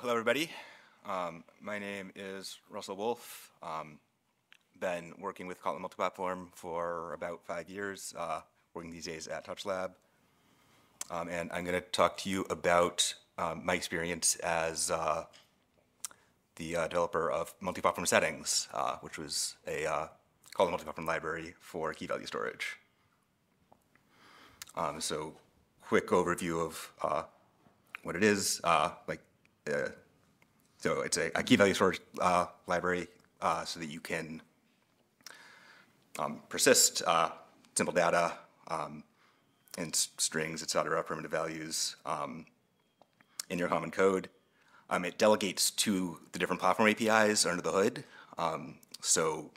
hello, everybody. Um, my name is Russell Wolf. Um, been working with Kotlin Multiplatform for about five years, uh, working these days at TouchLab. Um, and I'm going to talk to you about um, my experience as uh, the uh, developer of multi-platform settings, uh, which was a uh, Kotlin multi-platform library for key value storage. Um, so quick overview of uh, what it is. Uh, like, uh, so it's a, a, key value storage uh, library uh, so that you can um, persist uh, simple data um, and strings, et cetera, primitive values um, in your common code. Um, it delegates to the different platform APIs under the hood. Um, so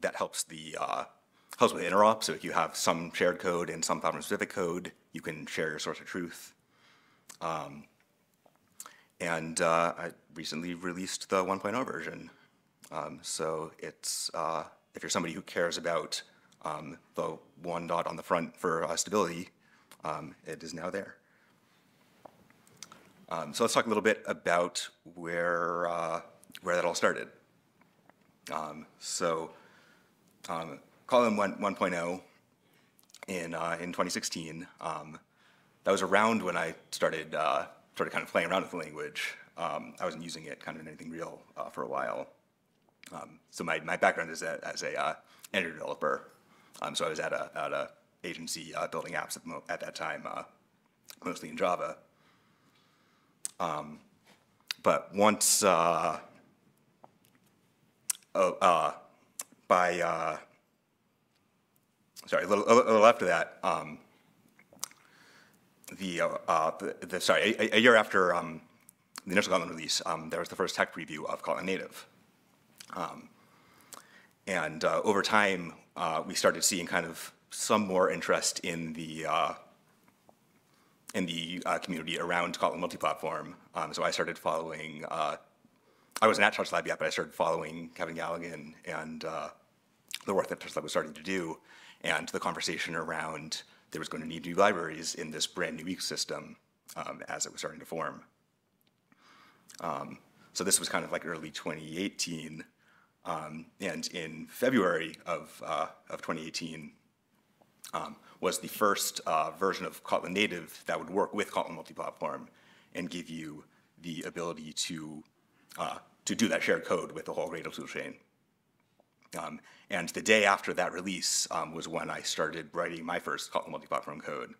that helps the uh, helps with interop. So if you have some shared code and some platform specific code, you can share your source of truth. Um, and uh, I recently released the 1.0 version. Um, so it's, uh, if you're somebody who cares about um, the one dot on the front for uh, stability, um, it is now there. Um, so let's talk a little bit about where, uh, where that all started. Um, so um, Kotlin 1.0 in, uh, in 2016, that was around when I started uh, started kind of playing around with the language. Um, I wasn't using it kind of in anything real uh, for a while. Um, so my, my background is a, as a uh, Android developer. Um, so I was at a, at a agency uh, building apps at, at that time, uh, mostly in Java. Um, but once, uh, oh, uh, by, sorry, a little, a little after that, um, the, uh, uh, the, the, sorry, a, a, year after um, the initial Kotlin release, um, there was the first tech preview of Kotlin Native. Um, and uh, over time, uh, we started seeing kind of some more interest in the uh, in the uh, community around Kotlin multi-platform. Um, so I started following. I wasn't at TouchLab yet, but I started following Kevin Galligan and the work that TouchLab was starting to do, and the conversation around there was going to need new libraries in this brand new ecosystem um, as it was starting to form. Um, so this was kind of like early 2018. Um, and in February of, uh, of 2018 um, was the first uh, version of Kotlin Native that would work with Kotlin Multiplatform and give you the ability to, uh, to do that shared code with the whole Gradle toolchain. Um, and the day after that release um, was when I started writing my first multi-platform code,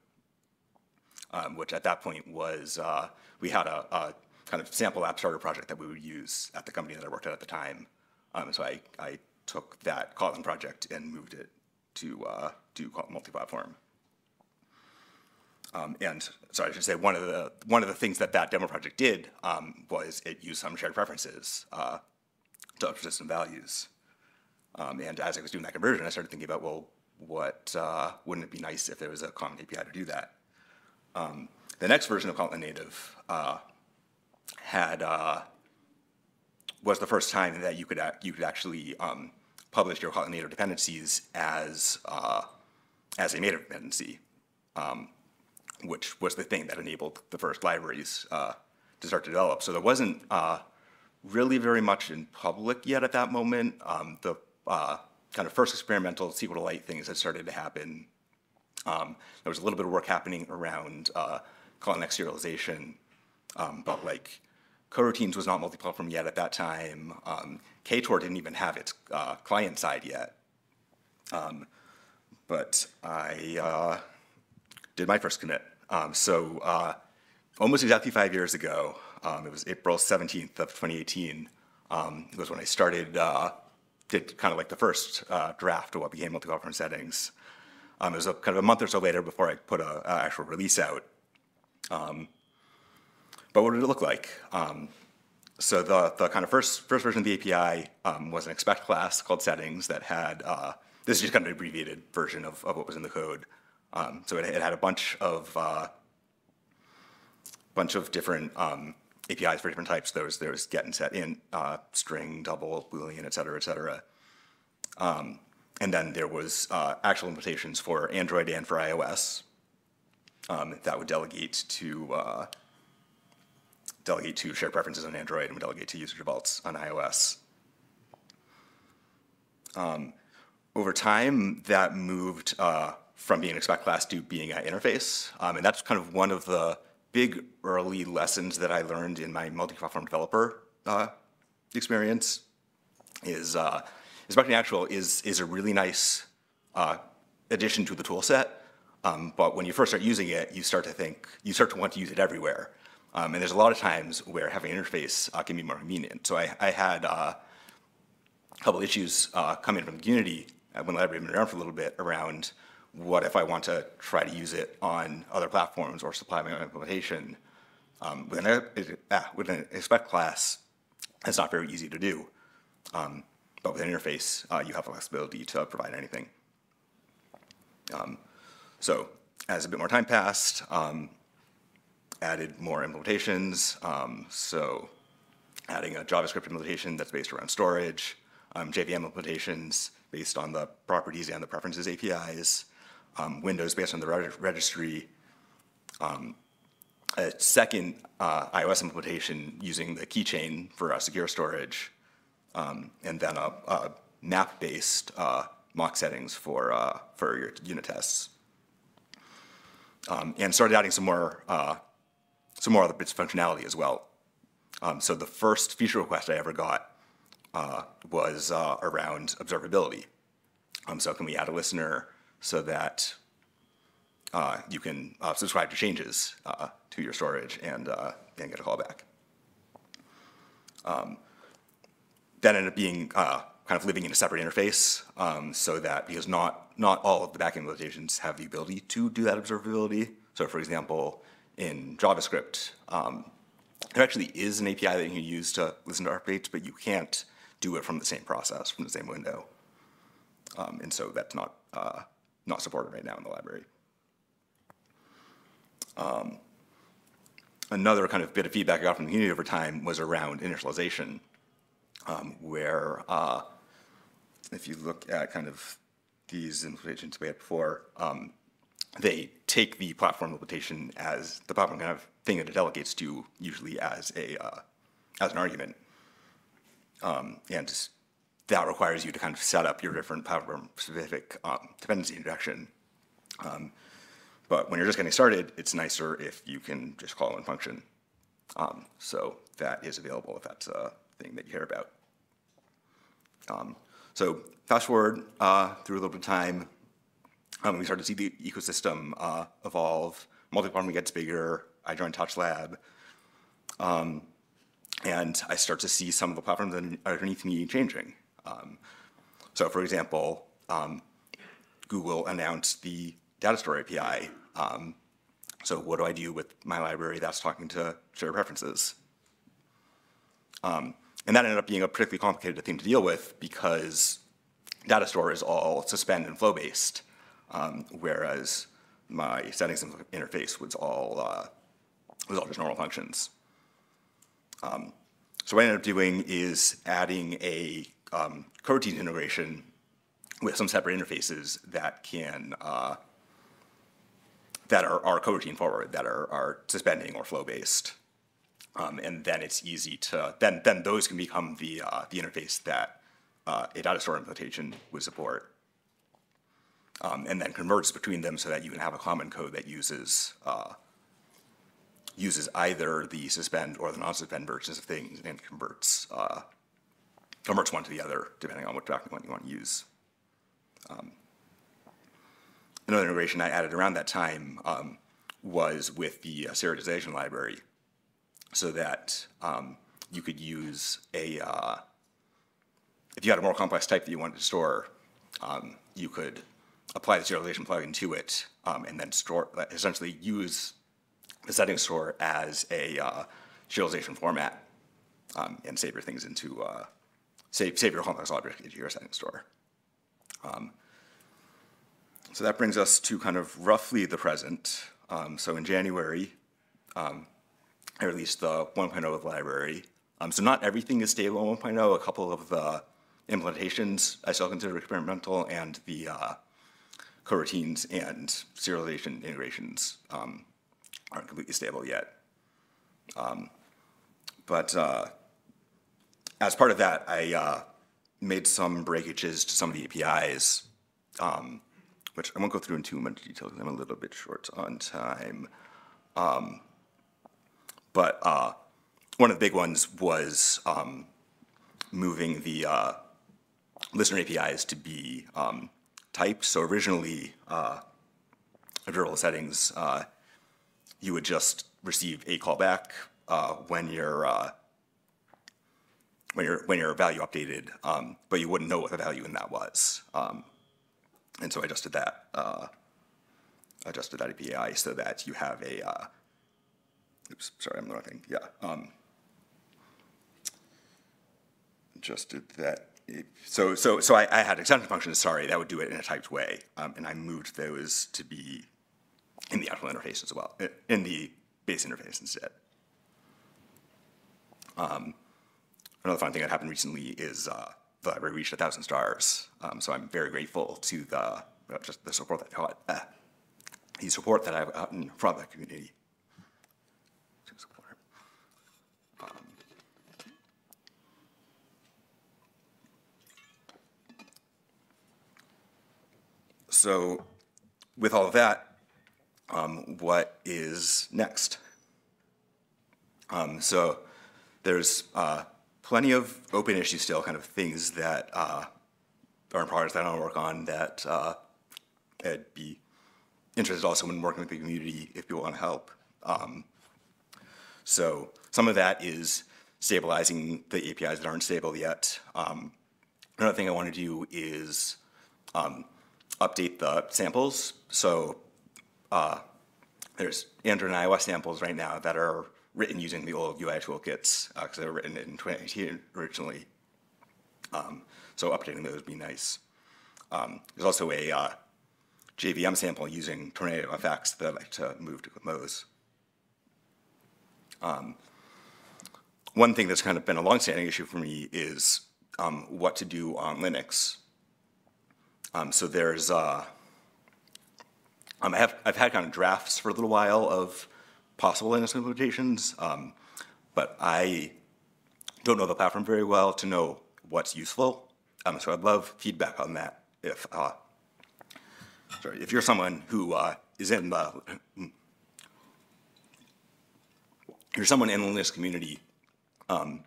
um, which at that point was, uh, we had a, a, kind of sample app starter project that we would use at the company that I worked at at the time. Um, so I, I took that Kotlin project and moved it to, uh, to multi-platform. Um, and sorry, I should say one of the one of the things that that demo project did um, was it used some shared preferences uh, to persistent values. Um, and as I was doing that conversion, I started thinking about, well, what uh, wouldn't it be nice if there was a common API to do that? Um, the next version of Kotlin Native uh, had uh, was the first time that you could you could actually um, publish your Kotlin Native dependencies as uh, as a native dependency, um, which was the thing that enabled the first libraries uh, to start to develop. So there wasn't uh, really very much in public yet at that moment. Um, the uh, kind of first experimental SQLite things that started to happen. Um, there was a little bit of work happening around uh, Kotlin serialization, um, but like coroutines was not multi-platform yet at that time. Um, Ktor didn't even have its uh, client side yet. Um, but I uh, did my first commit. Um, so uh, almost exactly five years ago, um, it was April 17th of 2018, um, was when I started uh, did kind of like the first uh, draft of what became multi-platform settings. Um, it was a, kind of a month or so later before I put an actual release out. Um, but what did it look like? Um, so the, the kind of first, first version of the API um, was an expect class called settings that had, uh, this is just kind of an abbreviated version of, of what was in the code. Um, so it, it, had a bunch of, uh, bunch of different um, APIs for different types. There was, there was get and set in, uh, string, double, boolean, et cetera, et cetera. Um, and then there was uh, actual implementations for Android and for iOS um, that would delegate to uh, delegate to shared preferences on Android, and we delegate to user defaults on iOS. Um, over time, that moved uh, from being an expect class to being an interface, um, and that's kind of one of the big early lessons that I learned in my multi-platform developer uh, experience. Is uh, expect and actual is is a really nice uh, addition to the tool set, um, but when you first start using it, you start to think you start to want to use it everywhere. Um, and there's a lot of times where having an interface uh, can be more convenient. So I, I had uh, a couple issues uh, coming from the community uh, when the library had been around for a little bit around what if I want to try to use it on other platforms or supply my own implementation. Um, with, an, uh, with an expect class, it's not very easy to do. Um, but with an interface, uh, you have flexibility to provide anything. Um, so as a bit more time passed, um, added more implementations. Um, so adding a JavaScript implementation that's based around storage, um, JVM implementations based on the properties and the preferences APIs, um, Windows based on the reg registry, um, a second uh, iOS implementation using the keychain for uh, secure storage, um, and then a, a map-based uh, mock settings for, uh, for your unit tests. Um, and started adding some more, uh, some more other bits of functionality as well. Um, so the first feature request I ever got uh, was around observability. Um, so can we add a listener so that uh, you can uh, subscribe to changes uh, to your storage and, uh, and get a callback. Um, that ended up being kind of living in a separate interface um, so that because not, not all of the backend implementations have the ability to do that observability. So for example, in JavaScript, um, there actually is an API that you can use to listen to updates, but you can't do it from the same process, from the same window. Um, and so that's not, uh, not supported right now in the library. Um, another kind of bit of feedback I got from the community over time was around initialization, um, where uh, if you look at kind of these implementations we had before, um, they take the platform implementation as the platform kind of thing that it delegates to, usually as a uh, as an argument. Um, and that requires you to kind of set up your different platform-specific um, dependency injection. Um, but when you're just getting started, it's nicer if you can just call one function. Um, so that is available if that's a thing that you care about. Um, so fast forward uh, through a little bit of time, um, we start to see the ecosystem uh, evolve. Multi-platform gets bigger. I joined TouchLab. Um, and I start to see some of the platforms underneath me changing. Um, so for example, um, Google announced the data store API. Um, so what do I do with my library that's talking to shared preferences? Um, and that ended up being a particularly complicated thing to deal with because data store is all suspend and flow based, um, whereas my settings interface was all uh, was all just normal functions. Um, so what I ended up doing is adding a um, coroutine integration with some separate interfaces that can uh, that are, are coroutine forward, that are, are suspending or flow based. Um, and then it's easy to then then those can become the uh, the interface that uh, a data store implementation would support. Um, and then converts between them so that you can have a common code that uses uh, uses either the suspend or the non-suspend versions of things and converts uh, converts one to the other depending on what document you want to use. Um, another integration I added around that time um, was with the uh, serialization library so that um, you could use a, uh, if you had a more complex type that you wanted to store, um, you could apply the serialization plugin to it um, and then store, essentially use the settings store as a uh, serialization format um, and save your things into, uh, save, save your complex object into your settings store. Um, so that brings us to kind of roughly the present. Um, so in January, um, I released the 1.0 of the library. Um, so not everything is stable in 1.0. A couple of the implementations I still consider experimental, and the uh, coroutines and serialization integrations um, aren't completely stable yet. Um, but uh, as part of that, I uh, made some breakages to some of the APIs, um, which I won't go through in too much detail because I'm a little bit short on time. Um, but uh, one of the big ones was um, moving the uh, listener APIs to be um, typed. So originally, uh, observable settings, uh, you would just receive a callback uh, when your uh, when your when your value updated, um, but you wouldn't know what the value in that was. Um, and so I adjusted that uh, adjusted that API so that you have a uh, oops sorry I'm wrong thing yeah um, adjusted that so so so I, I had extension functions sorry that would do it in a typed way um, and I moved those to be in the actual interface as well in the base interface instead. Um, another fun thing that happened recently is uh, the library reached a thousand stars. Um, so I'm very grateful to the uh, just the support that got, uh, the support that I've gotten from the community. Um, so with all of that, um, what is next? Um, so there's uh, plenty of open issues still, kind of things that uh, are in progress that I don't work on that uh, I'd be interested also in working with the community if people want to help. Um, so some of that is stabilizing the APIs that aren't stable yet. Um, another thing I want to do is um, update the samples. So uh, there's Android and iOS samples right now that are written using the old UI toolkits because uh, they were written in 2018 originally. Um, so updating those would be nice. Um, there's also a uh, JVM sample using TornadoFX that I'd like to move to Compose. Um, one thing that's kind of been a longstanding issue for me is um, what to do on Linux. Um, so there's, uh, um, I have, I've had kind of drafts for a little while of possible Linux implementations, um, but I don't know the platform very well to know what's useful. Um, so I'd love feedback on that. If uh, sorry, if you're someone who uh, is in the you're someone in the Linux community, um,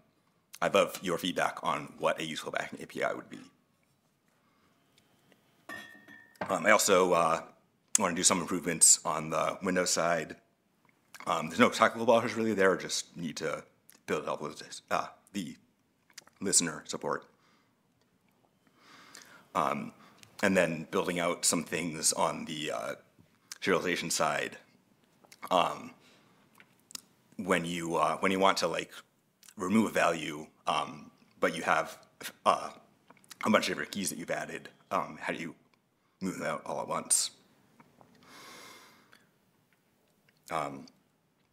I'd love your feedback on what a useful backing API would be. Um, I also uh, want to do some improvements on the Windows side. Um, there's no technical blockers really there, just need to build up uh, the listener support. Um, and then building out some things on the uh, serialization side. Um, when you uh, when you want to like remove a value, um, but you have uh, a bunch of different keys that you've added, um, how do you move them out all at once? Um,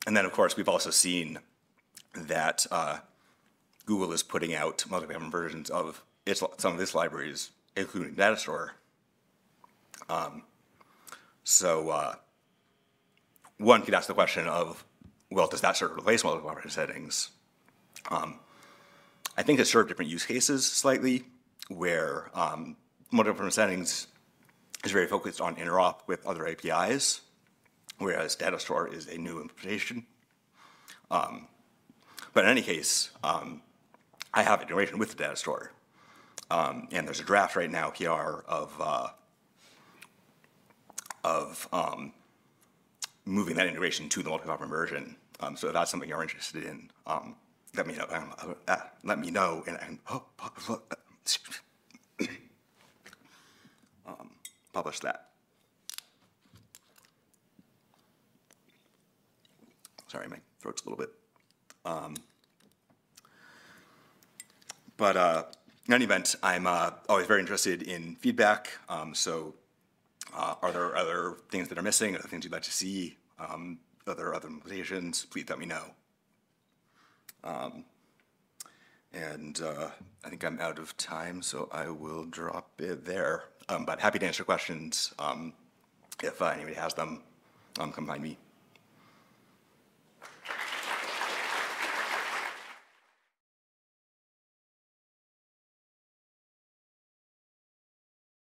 and then, of course, we've also seen that uh, Google is putting out multi-platform versions of its, some of its libraries, including Datastore. Um, so uh, one could ask the question of, well, does that sort of replace multi-platform settings? Um, I think it serves different use cases slightly, where um, multi-platform settings is very focused on interop with other APIs, whereas Datastore is a new implementation. Um, but in any case, um, I have integration with the Datastore. Um, and there's a draft right now here of, uh, of um, moving that integration to the multi-platform version. Um, so if that's something you're interested in, um, let me know. Uh, uh, let me know, and, and oh, publish that. Sorry, my throat's a little bit. Um, but uh, in any event, I'm uh, always very interested in feedback. Um, so uh, are there other things that are missing, other things you'd like to see, um, other other implementations, please let me know. Um, and uh, I think I'm out of time, so I will drop it there. Um, but happy to answer questions um, if uh, anybody has them. Um, come find me.